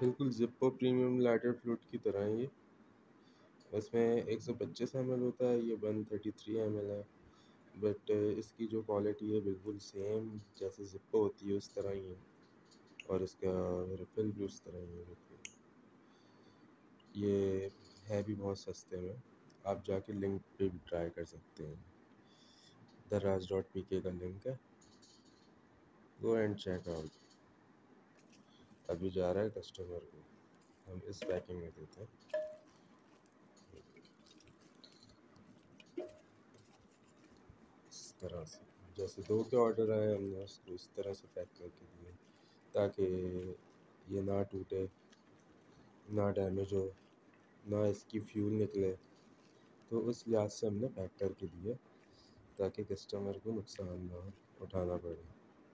बिल्कुल ज़िप्पो premium lighter flute की तरह ही। इसमें एक सौ पच्चीस एम होता है, ये वन थर्टी है। बट इसकी जो क्वालिटी है, बिल्कुल सेम जैसे ज़िप्पो होती है, उस तरह ही है। और इसका रिफिल भी उस तरह ही है ये है भी बहुत सस्ते में। आप जाके लिंक पे भी ट्राई कर सकते हैं। दराज डॉट पी के का लिंक है गो एंड चेक आउट अभी जा रहा है कस्टमर को। हम इस पैकिंग में देते हैं। इस तरह से। जैसे दो के ऑर्डर आए हमने, उसको इस तरह से पैक करके दिए। ताकि ये ना टूटे, ना डैमेज हो, ना इसकी फ्यूल निकले। तो उस लिहाज से हमने पैक करके दिए। ताकि कस्टमर को नुकसान ना उठाना पड़े।